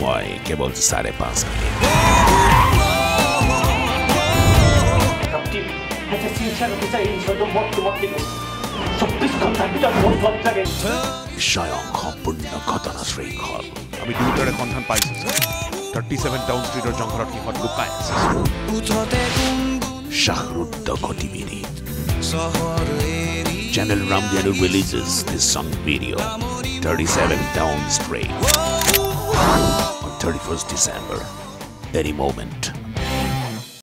সময় কেবল সাড়ে পাঁচ চব্বিশ ঘণ্টার ভিতর মন স্বয়ং সম্পূর্ণ ঘটনা শৃঙ্খল আমি গুরুতরে সন্ধান পাইছো থার্টি সেভেন ডাউন ষ্ট্ৰীটৰ জংঘৰত সিহঁত লুকাই আছে শাহরুদ্ধ গতিবিধি Channel Ramjanu releases this song video 37 Down Street. 31st December. Any moment.